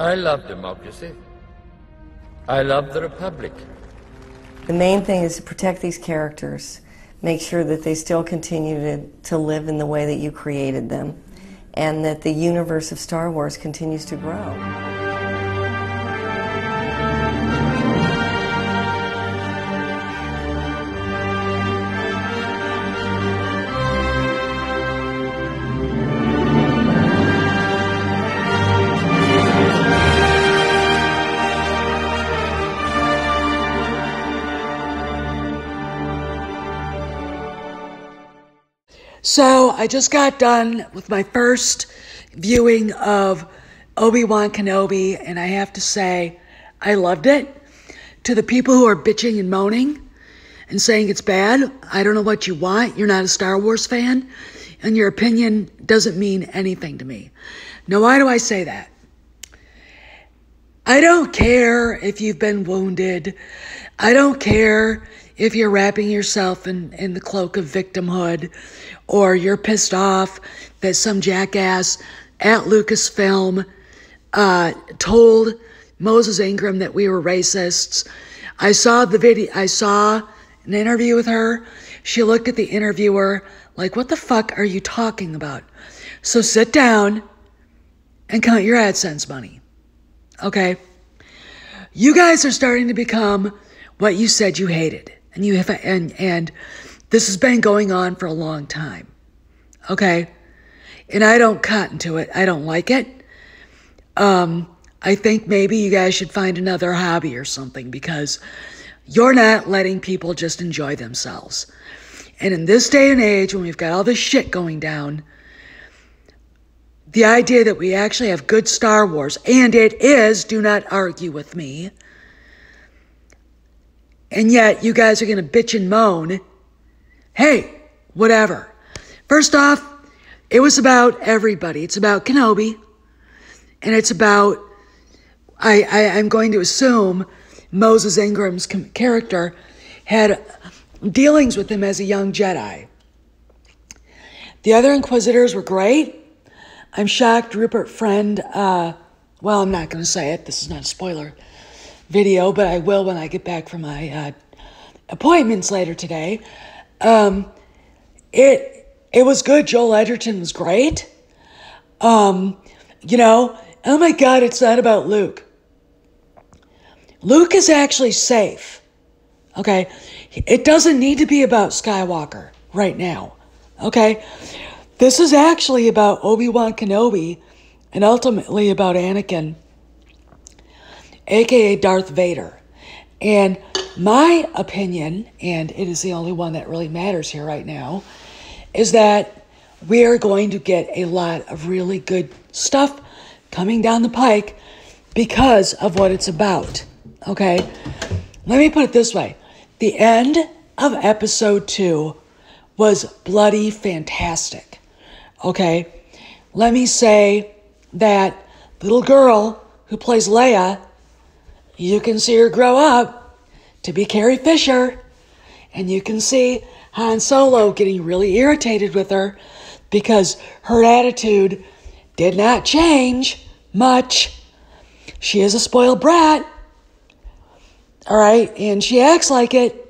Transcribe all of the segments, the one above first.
I love democracy. I love the Republic. The main thing is to protect these characters, make sure that they still continue to, to live in the way that you created them, and that the universe of Star Wars continues to grow. I just got done with my first viewing of Obi Wan Kenobi, and I have to say, I loved it. To the people who are bitching and moaning and saying it's bad, I don't know what you want. You're not a Star Wars fan, and your opinion doesn't mean anything to me. Now, why do I say that? I don't care if you've been wounded. I don't care if you're wrapping yourself in, in the cloak of victimhood or you're pissed off that some jackass at Lucasfilm uh, told Moses Ingram that we were racists. I saw the video, I saw an interview with her. She looked at the interviewer like, What the fuck are you talking about? So sit down and count your AdSense money. Okay? You guys are starting to become what you said you hated. And you have and and this has been going on for a long time. Okay? And I don't cotton to it. I don't like it. Um, I think maybe you guys should find another hobby or something because you're not letting people just enjoy themselves. And in this day and age, when we've got all this shit going down, the idea that we actually have good Star Wars, and it is, do not argue with me, and yet you guys are going to bitch and moan hey, whatever. First off, it was about everybody. It's about Kenobi, and it's about, I, I, am going to assume Moses Ingram's character had dealings with him as a young Jedi. The other Inquisitors were great. I'm shocked Rupert Friend, uh, well, I'm not going to say it. This is not a spoiler video, but I will when I get back from my uh, appointments later today. Um, it it was good. Joel Edgerton was great. Um, you know, oh my God, it's not about Luke. Luke is actually safe. Okay, it doesn't need to be about Skywalker right now. Okay, this is actually about Obi Wan Kenobi, and ultimately about Anakin, aka Darth Vader. And my opinion, and it is the only one that really matters here right now, is that we are going to get a lot of really good stuff coming down the pike because of what it's about. Okay? Let me put it this way the end of episode two was bloody fantastic. Okay? Let me say that little girl who plays Leia, you can see her grow up to be Carrie Fisher. And you can see Han Solo getting really irritated with her because her attitude did not change much. She is a spoiled brat. All right, and she acts like it.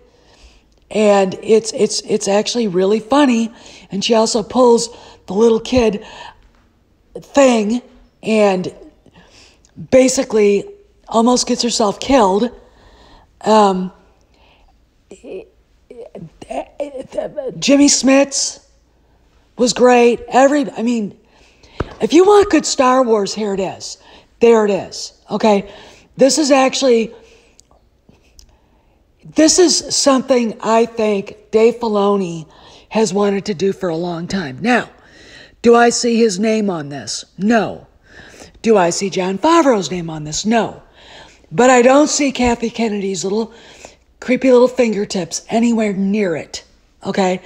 And it's it's it's actually really funny and she also pulls the little kid thing and basically almost gets herself killed um, Jimmy Smits was great. Every, I mean, if you want good Star Wars, here it is. There it is. Okay. This is actually, this is something I think Dave Filoni has wanted to do for a long time. Now, do I see his name on this? No. Do I see Jon Favreau's name on this? No. But I don't see Kathy Kennedy's little creepy little fingertips anywhere near it. Okay?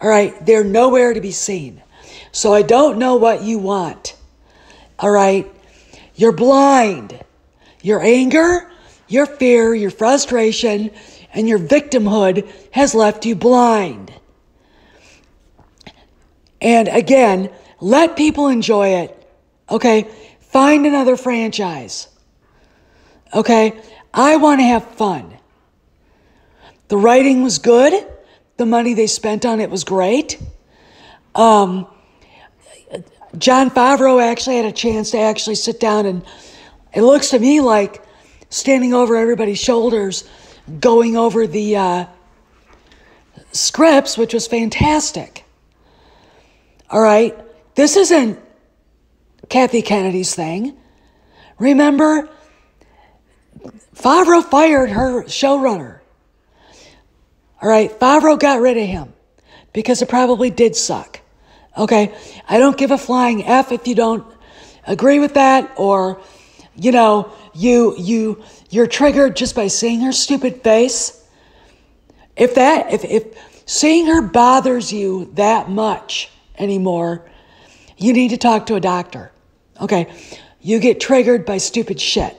All right, they're nowhere to be seen. So I don't know what you want. All right? You're blind. Your anger, your fear, your frustration, and your victimhood has left you blind. And again, let people enjoy it. Okay? find another franchise. Okay? I want to have fun. The writing was good. The money they spent on it was great. Um, Jon Favreau actually had a chance to actually sit down and it looks to me like standing over everybody's shoulders, going over the uh, scripts, which was fantastic. All right, this isn't Kathy Kennedy's thing. Remember, Favreau fired her showrunner. All right, Favreau got rid of him because it probably did suck. Okay, I don't give a flying F if you don't agree with that or you know, you you you're triggered just by seeing her stupid face. If that if if seeing her bothers you that much anymore, you need to talk to a doctor. Okay? You get triggered by stupid shit.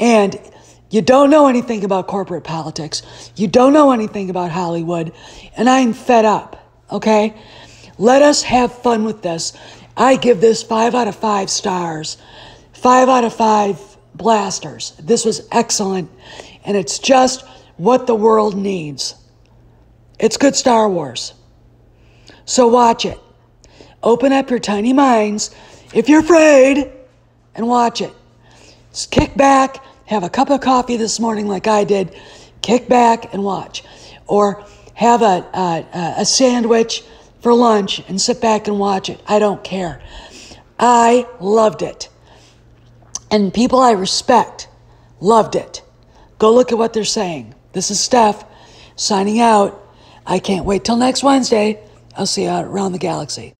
And you don't know anything about corporate politics. You don't know anything about Hollywood. And I'm fed up. Okay? Let us have fun with this. I give this five out of five stars, five out of five blasters. This was excellent. And it's just what the world needs. It's good Star Wars. So watch it. Open up your tiny minds if you're afraid and watch it. Just kick back, have a cup of coffee this morning like I did, kick back and watch. Or have a, a, a sandwich for lunch and sit back and watch it. I don't care. I loved it. And people I respect loved it. Go look at what they're saying. This is Steph signing out. I can't wait till next Wednesday. I'll see you around the galaxy.